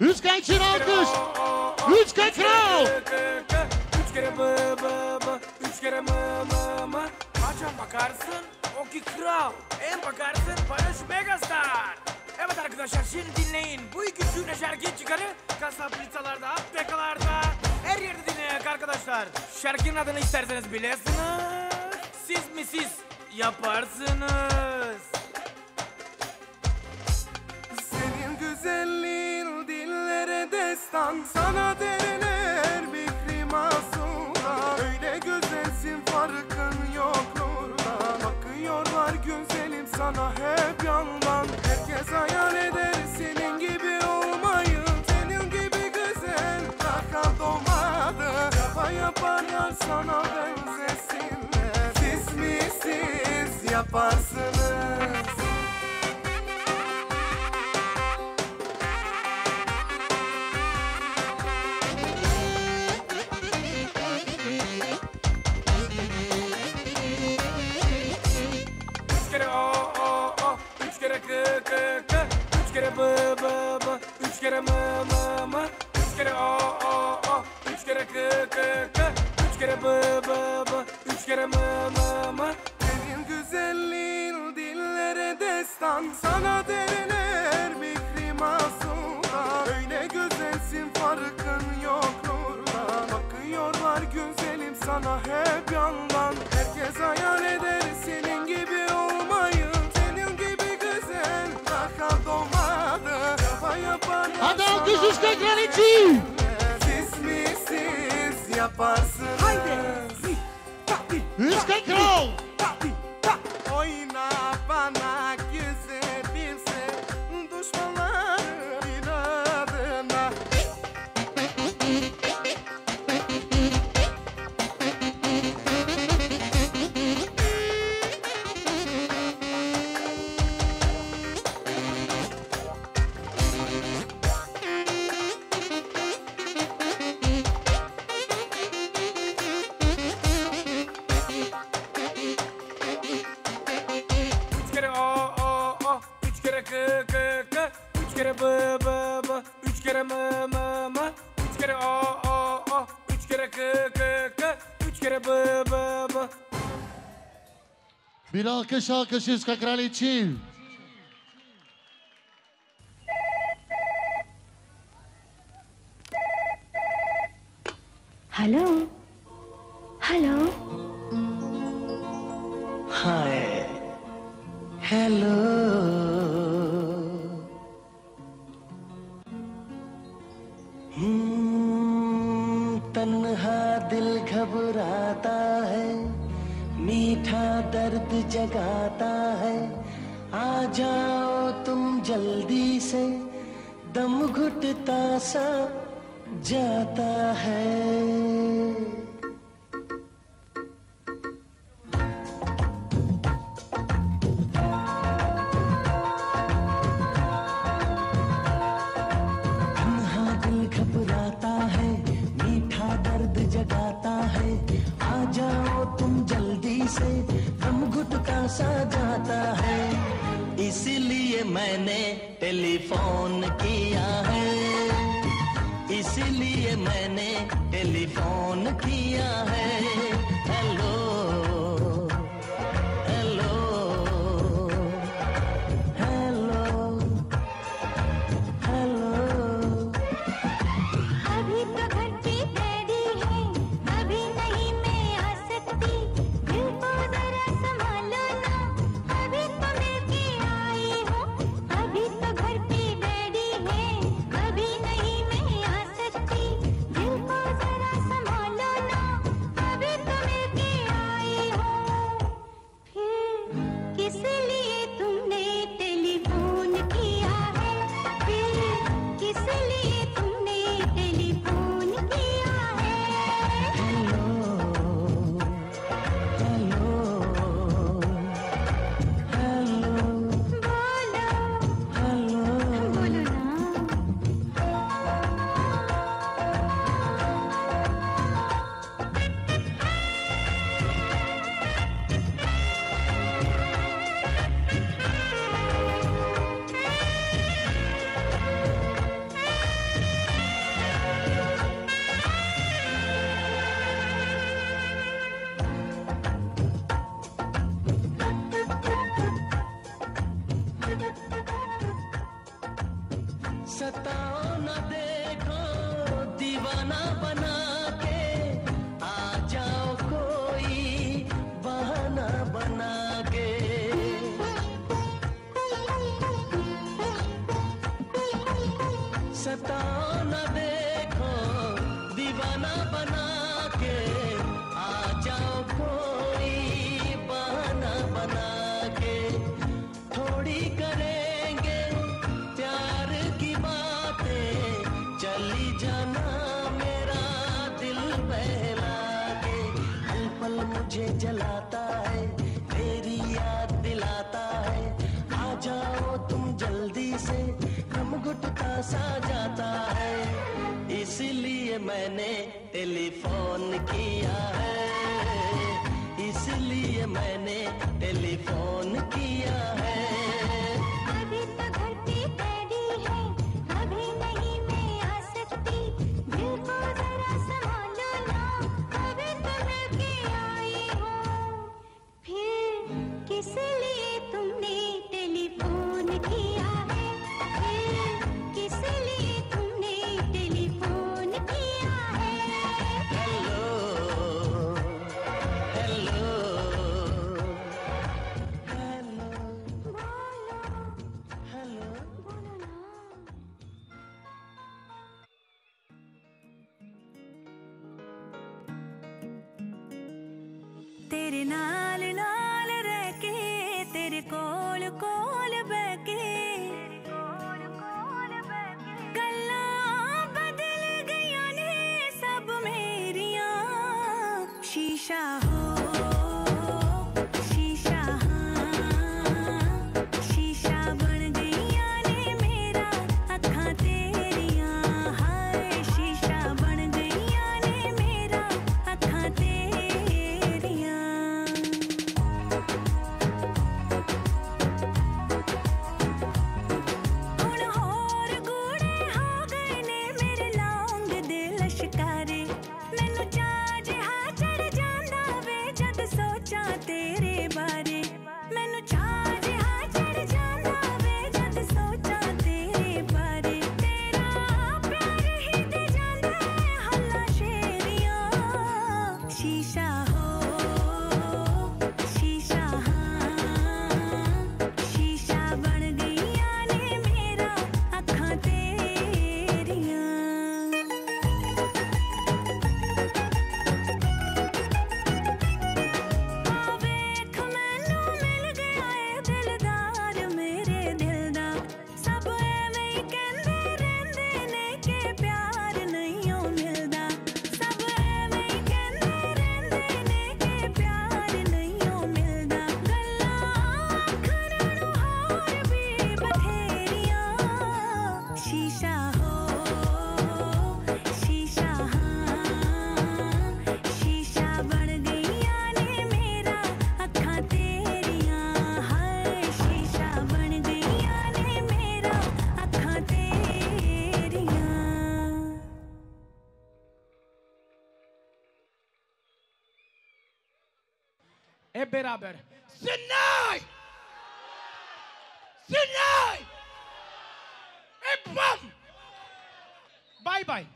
Üç için alkış. Üç kral. Üç kere bı, üç kere mı. Açan bakarsın, o ki kral. En bakarsın, Barış Megastar. Evet arkadaşlar şimdi dinleyin. Bu iki sürü şarkı çıkarı kasap listalarda, aptekalarda. Her yerde dinleyin arkadaşlar. Şarkının adını isterseniz bilirsiniz. Siz mi siz yaparsınız. Destan Sana deriler bir masumlar Öyle güzelsin farkın yok nurdan Bakıyorlar güzelim sana hep yandan. Herkes hayal eder senin gibi olmayı. Senin gibi güzel daha doğmadı. Kafa yaparlar sana benzesinler. Siz mi siz yaparsınız kere mı mı mı, üç kere o o o, üç kere kı kı kı, üç kere bı bı bı, üç kere mı mı mı. Senin güzelliğin dillere destan. Sana deriler mikri masumlar Öyle güzelsin farkın yok nurdan. Bakıyorlar güzelim sana hep yandan. Herkes hayal eder senin gibi yaparsınız Üç kay kral. o o o Üç kere kı kı kı Üç kere bı bı bı Bir alkış alkışınız Kakral için. Hello? Hello? Hi. Hello. मीठा दर्द जगाता है। आ जाओ तुम जल्दी से दम घुटता सा जाता है। इसीलिए मैंने टेलीफोन किया है। इसलिए मैंने टेलीफोन किया है। हेलो। बताओ न देखो दीवाना बना के आ जाओ कोई बहाना बना के। सताओ मुझे जलाता है तेरी याद दिलाता है। आ जाओ तुम जल्दी से, हम गुटका सा जाता है। इसलिए मैंने टेलीफोन किया है। इसलिए मैंने टेलीफोन किया है। तेरे नाल नाल रहके तेरे कोल कोल बहके बदल गया ने सब मेरिया। शीशा hep beraber. Sinay! Sinay! Bye bye.